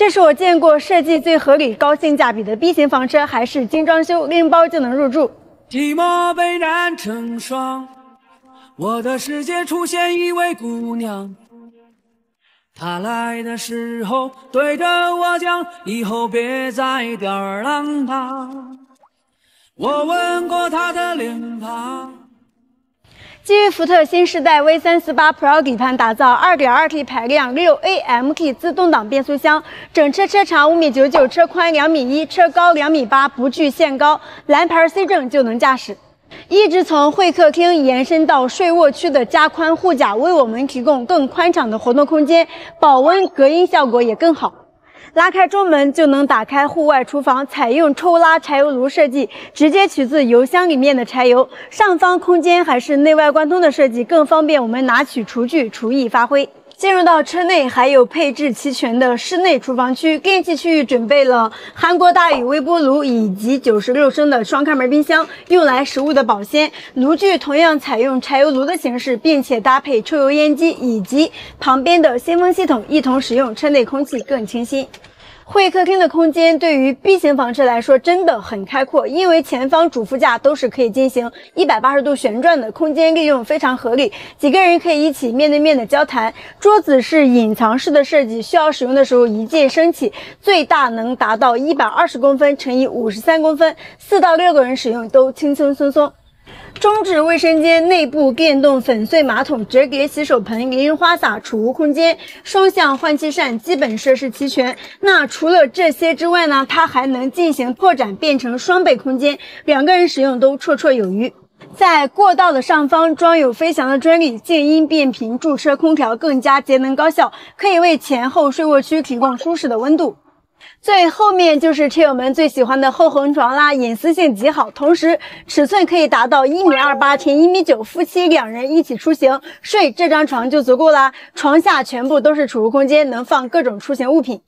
这是我见过设计最合理、高性价比的 B 型房车，还是精装修，拎包就能入住。寂寞被染成霜，我的世界出现一位姑娘。她来的时候对着我讲，以后别再吊儿郎当。我吻过她的。基于福特新时代 V348 Pro 底盘打造，2.2T 排量，6 AMT 自动挡变速箱，整车车长5米99，车宽两米一车高两米8，不惧限高，蓝牌 C 证就能驾驶。一直从会客厅延伸到睡卧区的加宽护甲，为我们提供更宽敞的活动空间，保温隔音效果也更好。拉开中门就能打开户外厨房，采用抽拉柴油炉设计，直接取自油箱里面的柴油。上方空间还是内外贯通的设计，更方便我们拿取厨具，厨艺发挥。进入到车内，还有配置齐全的室内厨房区，电器区域准备了韩国大宇微波炉以及九十六升的双开门冰箱，用来食物的保鲜。炉具同样采用柴油炉的形式，并且搭配抽油烟机以及旁边的新风系统一同使用，车内空气更清新。会客厅的空间对于 B 型房车来说真的很开阔，因为前方主副驾都是可以进行一百八十度旋转的，空间利用非常合理，几个人可以一起面对面的交谈。桌子是隐藏式的设计，需要使用的时候一键升起，最大能达到一百二十公分乘以五十三公分，四到六个人使用都轻轻松松。中置卫生间内部电动粉碎马桶、折叠洗手盆、淋浴花洒储物空间、双向换气扇，基本设施齐全。那除了这些之外呢？它还能进行拓展，变成双倍空间，两个人使用都绰绰有余。在过道的上方装有飞翔的专利，静音变频驻车空调更加节能高效，可以为前后睡卧区提供舒适的温度。最后面就是车友们最喜欢的后横床啦，隐私性极好，同时尺寸可以达到一米二八乘一米九，夫妻两人一起出行睡这张床就足够啦。床下全部都是储物空间，能放各种出行物品。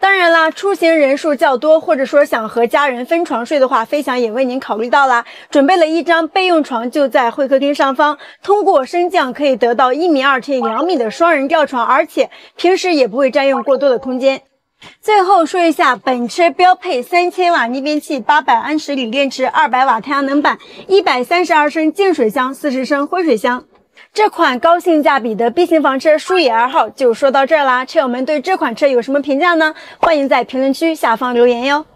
当然啦，出行人数较多，或者说想和家人分床睡的话，飞翔也为您考虑到啦，准备了一张备用床，就在会客厅上方，通过升降可以得到一米二乘以两米的双人吊床，而且平时也不会占用过多的空间。最后说一下，本车标配三千瓦逆变器、八百安时锂电池、二百瓦太阳能板、一百三十二升净水箱、四十升灰水箱。这款高性价比的 B 型房车舒野二号就说到这儿啦。车友们对这款车有什么评价呢？欢迎在评论区下方留言哟。